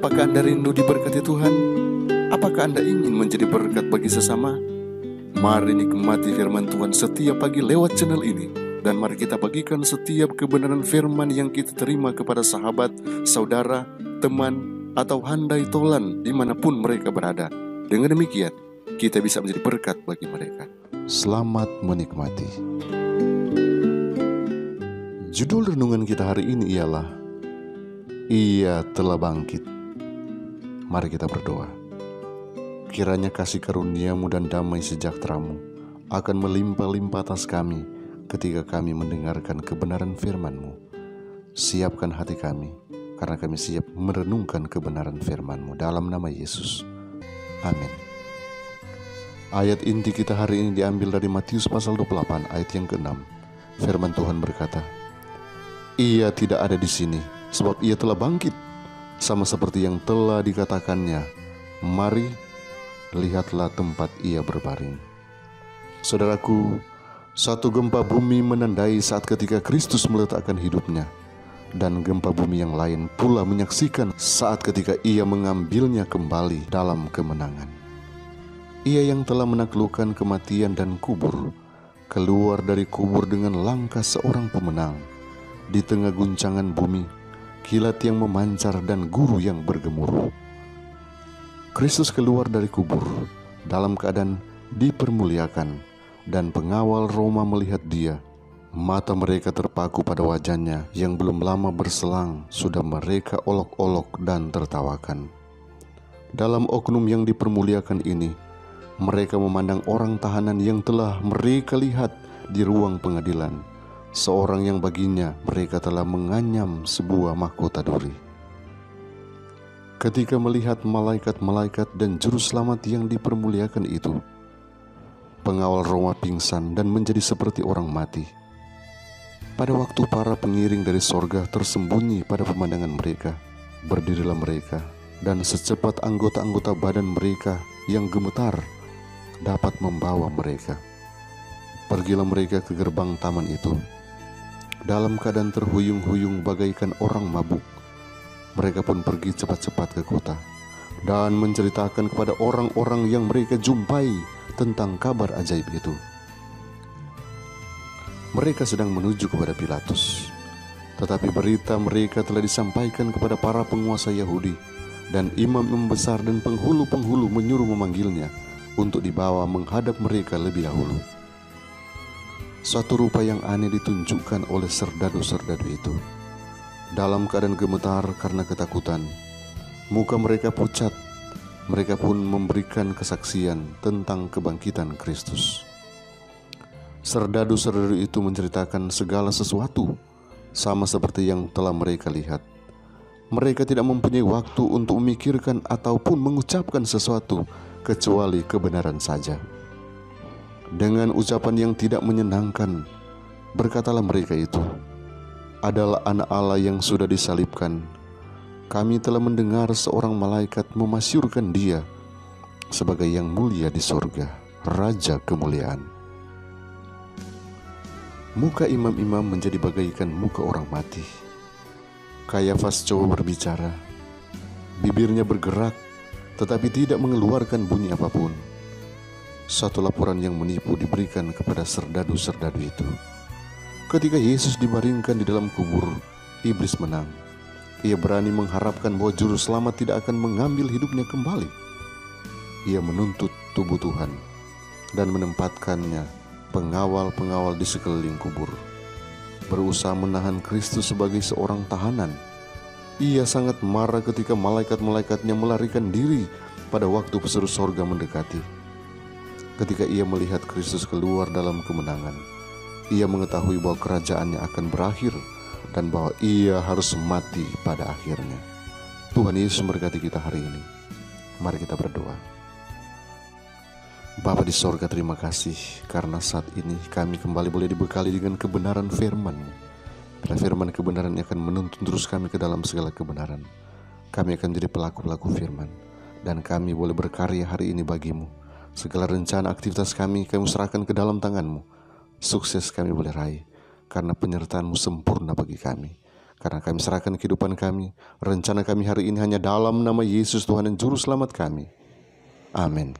Apakah Anda rindu diberkati Tuhan? Apakah Anda ingin menjadi berkat bagi sesama? Mari nikmati firman Tuhan setiap pagi lewat channel ini. Dan mari kita bagikan setiap kebenaran firman yang kita terima kepada sahabat, saudara, teman, atau handai tolan di mana pun mereka berada. Dengan demikian, kita bisa menjadi berkat bagi mereka. Selamat menikmati. Judul renungan kita hari ini ialah Ia telah bangkit. Mari kita berdoa. Kiranya kasih karuniamu dan damai sejahteramu akan melimpah-limpah atas kami ketika kami mendengarkan kebenaran firman-Mu. Siapkan hati kami, karena kami siap merenungkan kebenaran firman-Mu dalam nama Yesus. Amin. Ayat inti kita hari ini diambil dari Matius pasal 28 ayat yang ke-6. Firman Tuhan berkata, Ia tidak ada di sini, sebab ia telah bangkit, sama seperti yang telah dikatakannya. Mari lihatlah tempat ia berbaring. Saudaraku, satu gempa bumi menandai saat ketika Kristus meletakkan hidupnya, dan gempa bumi yang lain pula menyaksikan saat ketika ia mengambilnya kembali dalam kemenangan. Ia yang telah menaklukkan kematian dan kubur, keluar dari kubur dengan langkah seorang pemenang di tengah guncangan bumi, kilat yang memancar dan guru yang bergemuruh. Kristus keluar dari kubur dalam keadaan dipermuliakan dan pengawal Roma melihat dia. Mata mereka terpaku pada wajahnya yang belum lama berselang sudah mereka olok-olok dan tertawakan. Dalam oknum yang dipermuliakan ini, mereka memandang orang tahanan yang telah mereka lihat di ruang pengadilan, seorang yang baginya mereka telah menganyam sebuah mahkota duri ketika melihat malaikat-malaikat dan juru selamat yang dipermuliakan itu. Pengawal Roma pingsan dan menjadi seperti orang mati. Pada waktu para pengiring dari sorga tersembunyi pada pemandangan mereka, berdirilah mereka, dan secepat anggota-anggota badan mereka yang gemetar dapat membawa mereka. Pergilah mereka ke gerbang taman itu, dalam keadaan terhuyung-huyung bagaikan orang mabuk, mereka pun pergi cepat-cepat ke kota dan menceritakan kepada orang-orang yang mereka jumpai tentang kabar ajaib itu. Mereka sedang menuju kepada Pilatus, tetapi berita mereka telah disampaikan kepada para penguasa Yahudi, dan imam-imam besar dan penghulu-penghulu menyuruh memanggilnya untuk dibawa menghadap mereka lebih dahulu. Suatu rupa yang aneh ditunjukkan oleh serdadu-serdadu itu dalam keadaan gemetar karena ketakutan. Muka mereka pucat, mereka pun memberikan kesaksian tentang kebangkitan Kristus. Serdadu-serdadu itu menceritakan segala sesuatu, sama seperti yang telah mereka lihat. Mereka tidak mempunyai waktu untuk memikirkan ataupun mengucapkan sesuatu kecuali kebenaran saja. Dengan ucapan yang tidak menyenangkan, berkatalah mereka itu, adalah anak Allah yang sudah disalibkan. Kami telah mendengar seorang malaikat memasyurkan dia sebagai yang mulia di sorga, Raja kemuliaan. Muka imam-imam menjadi bagaikan muka orang mati. Kayafas coba berbicara. Bibirnya bergerak, tetapi tidak mengeluarkan bunyi apa pun. Satu laporan yang menipu diberikan kepada serdadu-serdadu itu. Ketika Yesus dibaringkan di dalam kubur, iblis menang. Ia berani mengharapkan bahwa juru selamat tidak akan mengambil hidupnya kembali. Ia menuntut tubuh Tuhan dan menempatkannya pengawal-pengawal di sekeliling kubur. Berusaha menahan Kristus sebagai seorang tahanan. Ia sangat marah ketika malaikat-malaikatnya melarikan diri pada waktu pesuruh sorga mendekati. Ketika ia melihat Kristus keluar dalam kemenangan, ia mengetahui bahwa kerajaannya akan berakhir dan bahwa ia harus mati pada akhirnya. Tuhan Yesus memberkati kita hari ini. Mari kita berdoa. Bapa di sorga terima kasih karena saat ini kami kembali boleh dibekali dengan kebenaran firman-Mu. Firman kebenaran akan menuntun terus kami ke dalam segala kebenaran. Kami akan jadi pelaku-pelaku firman. Dan kami boleh berkarya hari ini bagimu. Segala rencana aktivitas kami kami serahkan ke dalam tanganmu. Sukses kami boleh raih karena penyertaanmu sempurna bagi kami. Karena kami serahkan kehidupan kami, rencana kami hari ini hanya dalam nama Yesus Tuhan dan Juru Selamat kami. Amin.